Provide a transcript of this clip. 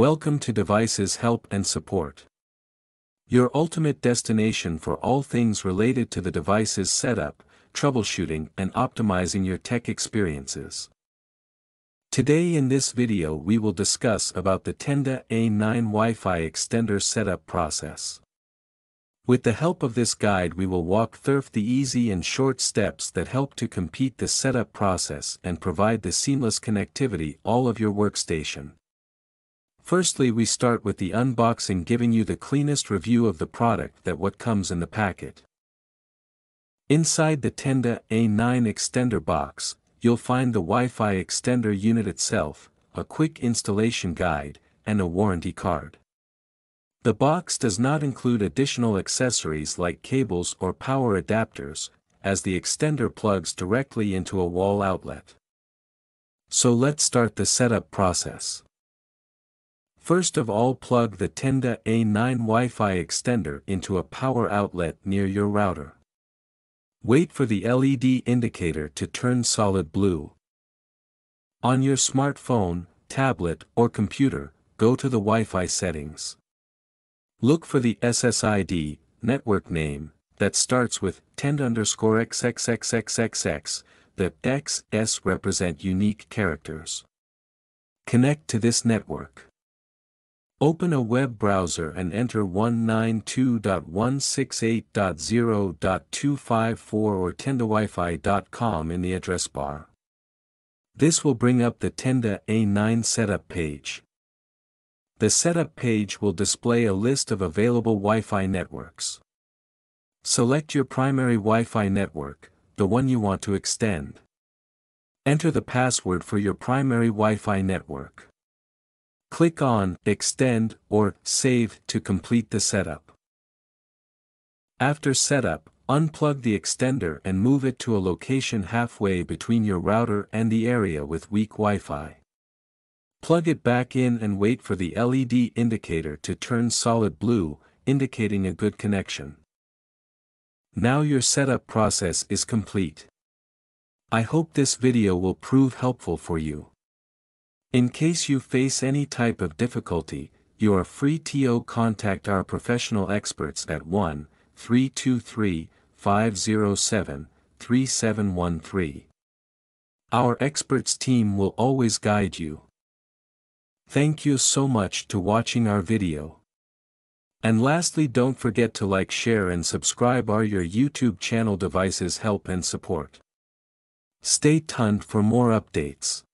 Welcome to Devices Help and Support. Your ultimate destination for all things related to the device's setup, troubleshooting and optimizing your tech experiences. Today in this video we will discuss about the Tenda A9 Wi-Fi extender setup process. With the help of this guide we will walk through the easy and short steps that help to complete the setup process and provide the seamless connectivity all of your workstation. Firstly we start with the unboxing giving you the cleanest review of the product that what comes in the packet. Inside the Tenda A9 extender box, you'll find the Wi-Fi extender unit itself, a quick installation guide, and a warranty card. The box does not include additional accessories like cables or power adapters, as the extender plugs directly into a wall outlet. So let's start the setup process. First of all plug the Tenda A9 Wi-Fi extender into a power outlet near your router. Wait for the LED indicator to turn solid blue. On your smartphone, tablet, or computer, go to the Wi-Fi settings. Look for the SSID, network name, that starts with Tenda underscore XXXXXX, the X, S represent unique characters. Connect to this network. Open a web browser and enter 192.168.0.254 or tendawifi.com in the address bar. This will bring up the Tenda A9 setup page. The setup page will display a list of available Wi-Fi networks. Select your primary Wi-Fi network, the one you want to extend. Enter the password for your primary Wi-Fi network. Click on Extend or Save to complete the setup. After setup, unplug the extender and move it to a location halfway between your router and the area with weak Wi-Fi. Plug it back in and wait for the LED indicator to turn solid blue, indicating a good connection. Now your setup process is complete. I hope this video will prove helpful for you. In case you face any type of difficulty, you are free to contact our professional experts at 1 323 507 3713. Our experts team will always guide you. Thank you so much to watching our video. And lastly don't forget to like share and subscribe our your YouTube channel devices help and support. Stay tuned for more updates.